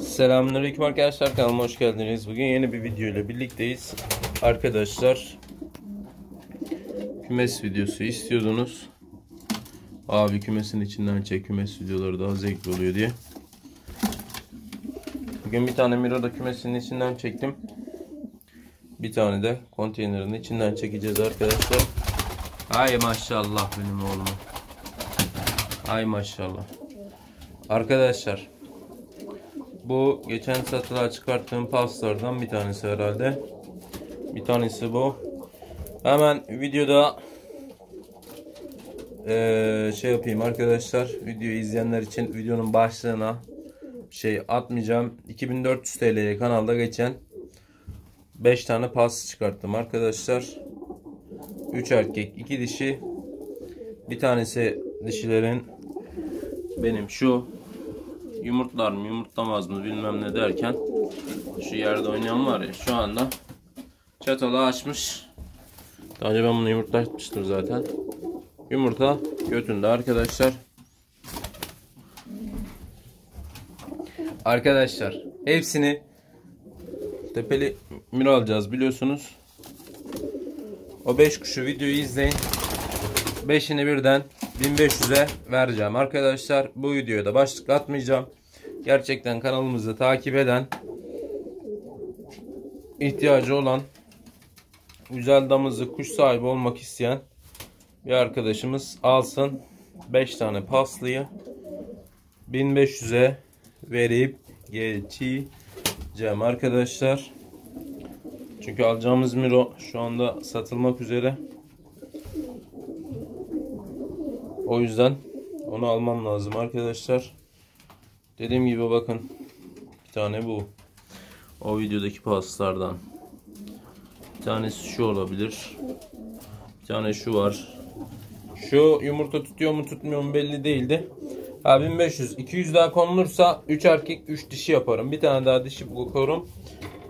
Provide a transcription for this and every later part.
Selamünaleyküm arkadaşlar kanalıma hoş geldiniz. Bugün yeni bir video ile birlikteyiz. Arkadaşlar kümes videosu istiyordunuz. Abi kümesin içinden çek kümes videoları daha zevkli oluyor diye. Bugün bir tane Miro'da kümesinin içinden çektim. Bir tane de konteynerin içinden çekeceğiz arkadaşlar. Ay maşallah benim oğlum. Ay maşallah. Arkadaşlar bu geçen satılığa çıkarttığım paslardan bir tanesi herhalde. Bir tanesi bu. Hemen videoda ee, şey yapayım arkadaşlar. Videoyu izleyenler için videonun başlığına şey atmayacağım. 2400 TL'ye kanalda geçen 5 tane pas çıkarttım arkadaşlar. 3 erkek 2 dişi. Bir tanesi dişilerin benim şu yumurtlar mı yumurtlamaz mı bilmem ne derken şu yerde oynayan var ya şu anda çatalı açmış. Daha önce ben bunu yumurtlatmıştım zaten. Yumurta götünde arkadaşlar. Arkadaşlar hepsini tepeli miro alacağız biliyorsunuz. O 5 kuşu videoyu izleyin. 5'ini birden 1500'e vereceğim arkadaşlar. Bu videoya da başlık atmayacağım. Gerçekten kanalımızı takip eden ihtiyacı olan güzel damızlı kuş sahibi olmak isteyen bir arkadaşımız alsın 5 tane paslıyı 1500'e verip geçeceğim arkadaşlar. Çünkü alacağımız Miro şu anda satılmak üzere. O yüzden onu almam lazım arkadaşlar. Dediğim gibi bakın bir tane bu. O videodaki paslardan. Bir tanesi şu olabilir. Bir tane şu var. Şu yumurta tutuyor mu tutmuyor mu belli değildi. Ha 1500. 200 daha konulursa 3 erkek 3 dişi yaparım. Bir tane daha dişi koyarım.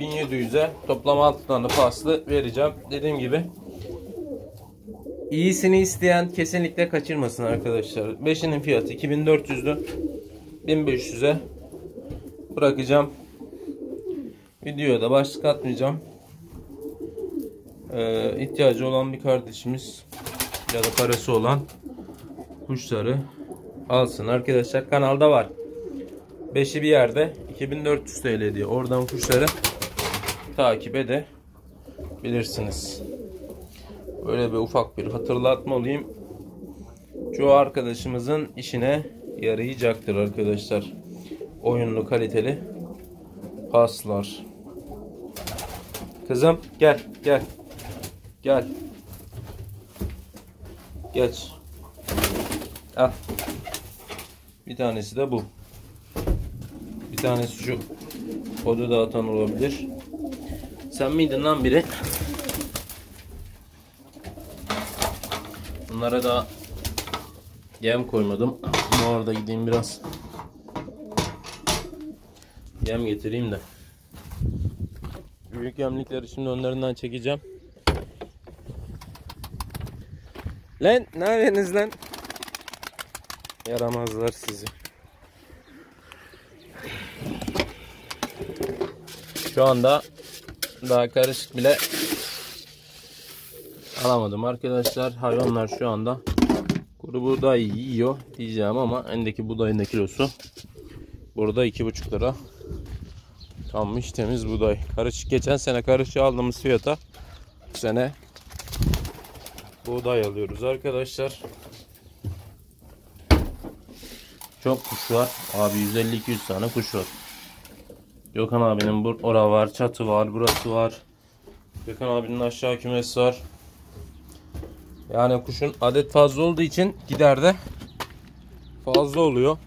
1700'e toplam 6 tane paslı vereceğim. Dediğim gibi İyisini isteyen kesinlikle kaçırmasın arkadaşlar. 5'inin fiyatı 2400'dü. 1500'e bırakacağım. Videoya da başlık atmayacağım. Ee, ihtiyacı olan bir kardeşimiz ya da parası olan kuşları alsın arkadaşlar. Kanalda var. 5'i bir yerde 2400 TL diyor. Oradan kuşları takip edebilirsiniz. Böyle bir ufak bir hatırlatma olayım. Çoğu arkadaşımızın işine yarayacaktır arkadaşlar. Oyunlu kaliteli paslar. Kızım gel gel. Gel. Geç. Al. Bir tanesi de bu. Bir tanesi şu oda dağıtan olabilir. Sen miydin lan biri? Bunlara da yem koymadım. Bu arada gideyim biraz yem getireyim de. Büyük yemlikleri şimdi önlerinden çekeceğim. Lan ne yapıyorsunuz lan? Yaramazlar sizi. Şu anda daha karışık bile alamadım arkadaşlar. Hayvanlar şu anda kuru buğday yiyor diyeceğim ama endeki buğdayın da kilosu burada 2,5 lira kalmış temiz buğday. Karışık geçen sene karışık aldığımız fiyata bu sene buğday alıyoruz arkadaşlar. Çok kuş var. Abi 150-200 tane kuş var. Gökhan abinin bur ora var, çatı var, burası var. Gökhan abinin aşağı kümesi var. Yani kuşun adet fazla olduğu için gider de fazla oluyor.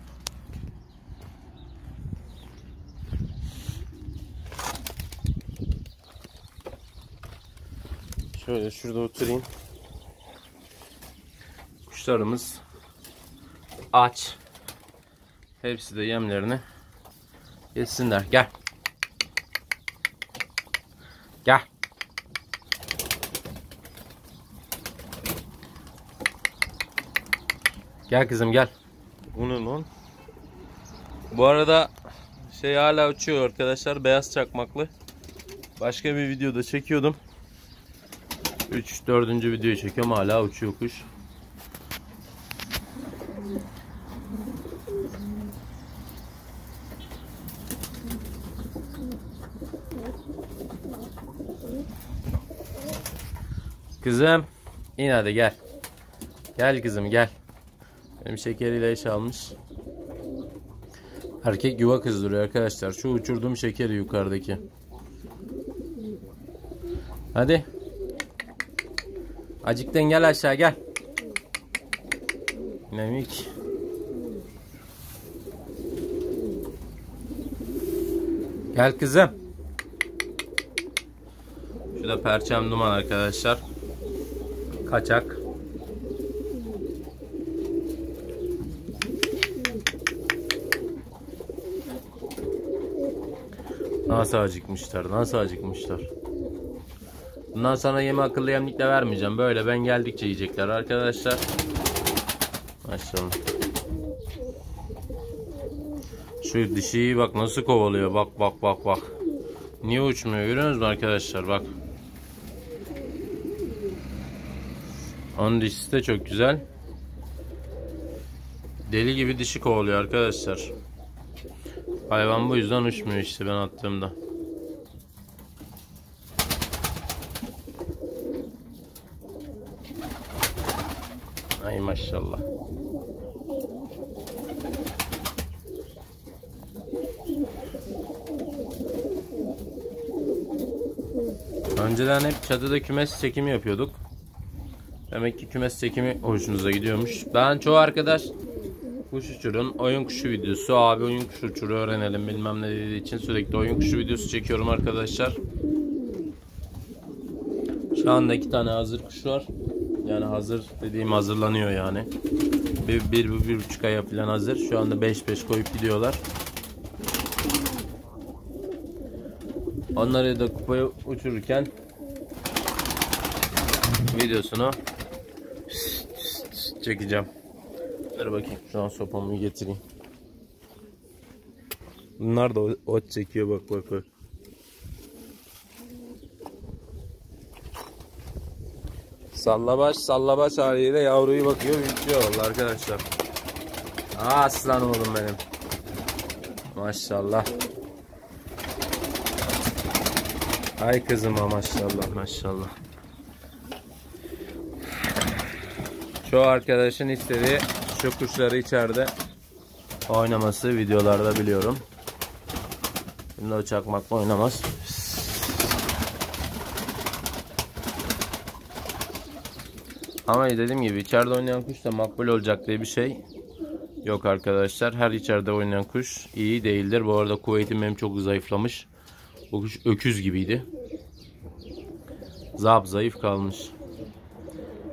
Şöyle şurada oturayım. Kuşlarımız aç. Hepsi de yemlerini yesinler. Gel. Gel. Gel kızım gel. Bu ne lan? Bu arada Şey hala uçuyor arkadaşlar. Beyaz çakmaklı. Başka bir videoda çekiyordum. 3 4. videoyu çekiyorum hala uçuyor kuş. Kızım in hadi gel. Gel kızım gel. Benim şekeriyle eş almış. Erkek yuva kızdırıyor arkadaşlar. Şu uçurduğum şekeri yukarıdaki. Hadi. Acıktan gel aşağı gel. Nemik. Gel kızım. Şu da perçem duman arkadaşlar. Kaçak. Nasıl acıkmışlar, nasıl acıkmışlar. Bundan sonra yeme akıllı yemlikle vermeyeceğim. Böyle ben geldikçe yiyecekler arkadaşlar. Maşallah. Şu dişiyi bak nasıl kovalıyor. Bak bak bak bak. Niye uçmuyor görüyorsunuz mu arkadaşlar bak. Onun dişisi de çok güzel. Deli gibi dişi kovalıyor arkadaşlar. Hayvan bu yüzden uçmuyor işte ben attığımda. Ay maşallah. Önceden hep çatıda kümes çekimi yapıyorduk. Demek ki kümes çekimi hoşunuza gidiyormuş. Ben çoğu arkadaş kuş uçurun, oyun kuşu videosu, abi oyun kuşu uçuru öğrenelim bilmem ne dediği için sürekli oyun kuşu videosu çekiyorum arkadaşlar. Şu anda iki tane hazır kuş var. Yani hazır dediğim hazırlanıyor yani. Bir, bir, bir, bir buçuk aya falan hazır. Şu anda 5-5 koyup gidiyorlar. Onları da kupaya uçururken videosunu çekeceğim. Dur bakayım şu an sopamı getireyim. Bunlar da ot çekiyor bak bak bak. Sallabaş sallabaş haliyle yavruyu bakıyor büyütüyor vallahi arkadaşlar. Aslan oğlum benim. Maşallah. Ay kızıma maşallah maşallah. Çoğu arkadaşın istediği şu kuşları içeride oynaması videolarda biliyorum. Şimdi o çakmakla oynamaz. Ama dediğim gibi içeride oynayan kuş da makbul olacak diye bir şey yok arkadaşlar. Her içeride oynayan kuş iyi değildir. Bu arada kuvvetim benim çok zayıflamış. Bu kuş öküz gibiydi. Zap zayıf kalmış.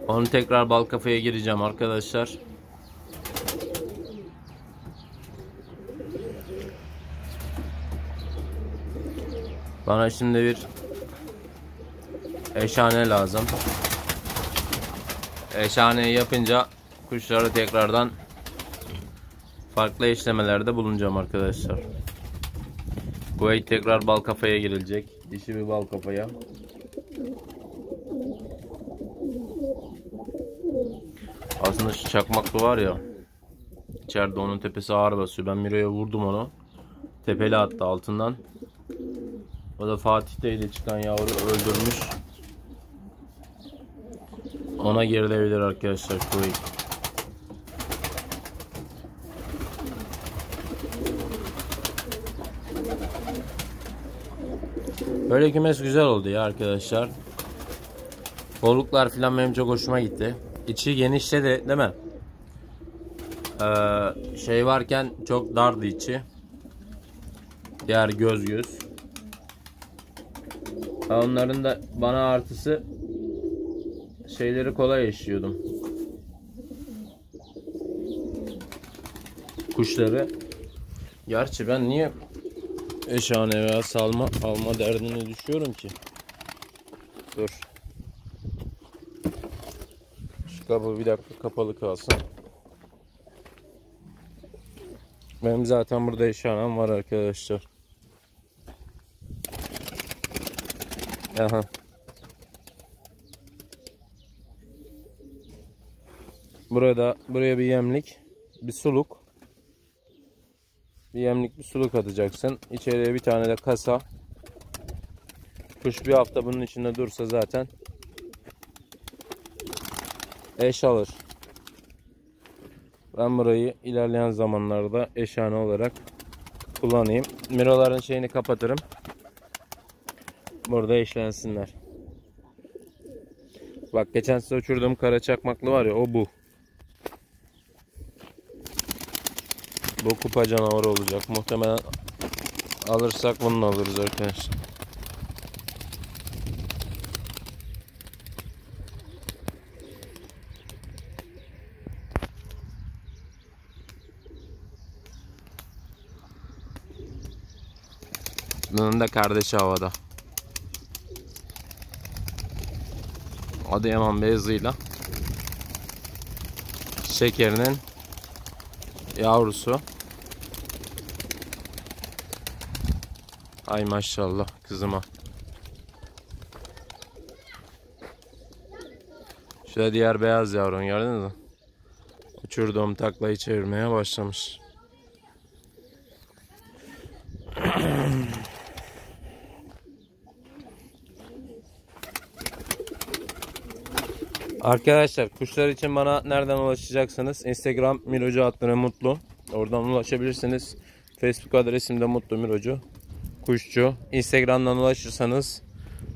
Onu tekrar bal kafaya gireceğim arkadaşlar. Bana şimdi bir eşhane lazım. Eşhaneyi yapınca kuşları tekrardan farklı işlemelerde bulunacağım arkadaşlar. Kuveyt tekrar bal kafaya girilecek. Dişi bir bal kafaya. Aslında şu çakmaklı var ya. İçeride onun tepesi ağır basıyor. Ben Miro'ya vurdum onu. Tepeli attı altından. O da Fatih'te ile çıkan yavru öldürmüş. Ona gerilebilir arkadaşlar Kuveyt. Böyle kümes güzel oldu ya arkadaşlar. Bolluklar filan benim çok hoşuma gitti. İçi genişledi değil mi? Ee, şey varken çok dardı içi. Diğer göz göz. Onların da bana artısı şeyleri kolay eşliyordum. Kuşları. Gerçi ben niye eşhane veya salma alma derdine düşüyorum ki? Dur. Şu kapı bir dakika kapalı kalsın. Benim zaten burada eşyanem var arkadaşlar. Aha. Burada buraya bir yemlik, bir suluk. Bir yemlik, bir suluk atacaksın. İçeriye bir tane de kasa. Kuş bir hafta bunun içinde dursa zaten eş alır. Ben burayı ilerleyen zamanlarda eşhane olarak kullanayım. Miroların şeyini kapatırım. Burada eşlensinler. Bak geçen size uçurduğum kara çakmaklı var ya o bu. Bu kupa canavarı olacak. Muhtemelen alırsak bunu alırız arkadaşlar. Bunun da kardeşi havada. Adıyaman beyazıyla şekerinin yavrusu. Ay maşallah kızıma. Şurada diğer beyaz yavrum gördünüz mü? Uçurduğum taklayı çevirmeye başlamış. Arkadaşlar kuşlar için bana nereden ulaşacaksınız? Instagram Mirocu adlı mutlu. Oradan ulaşabilirsiniz. Facebook adresim de mutlu Mirocu. Kuşçu. Instagram'dan ulaşırsanız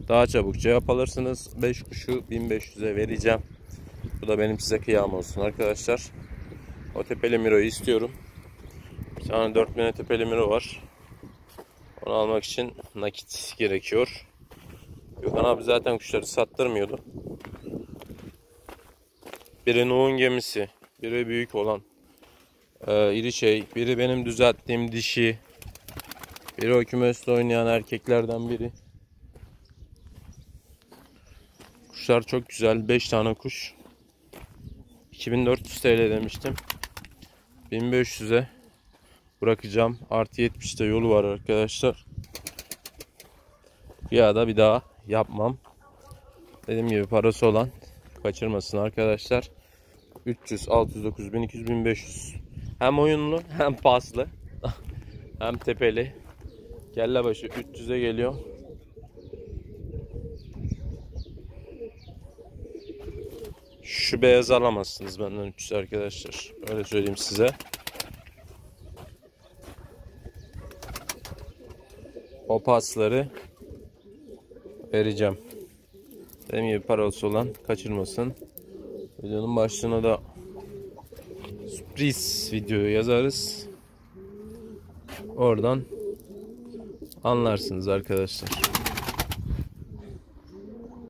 daha çabuk cevap alırsınız. 5 kuşu 1500'e vereceğim. Bu da benim size kıyam olsun arkadaşlar. O tepeli Miro'yu istiyorum. Bir tane 4000'e tepeli Miro var. Onu almak için nakit gerekiyor. Gökhan abi zaten kuşları sattırmıyordu. Biri Nuh'un gemisi. Biri büyük olan. Ee, iri şey. Biri benim düzelttiğim dişi. Biri o kümeste oynayan erkeklerden biri. Kuşlar çok güzel. 5 tane kuş. 2400 TL demiştim. 1500'e bırakacağım. Artı 70'te yolu var arkadaşlar. Ya da bir daha yapmam. Dediğim gibi parası olan kaçırmasın arkadaşlar. 300, 600, 900, 1200, 1500. Hem oyunlu hem paslı hem tepeli. Kelle başı 300'e geliyor. Şu beyaz alamazsınız benden 300 arkadaşlar. Öyle söyleyeyim size. O pasları vereceğim. Dediğim gibi parası olan kaçırmasın. Videonun başlığına da sürpriz videoyu yazarız. Oradan anlarsınız arkadaşlar.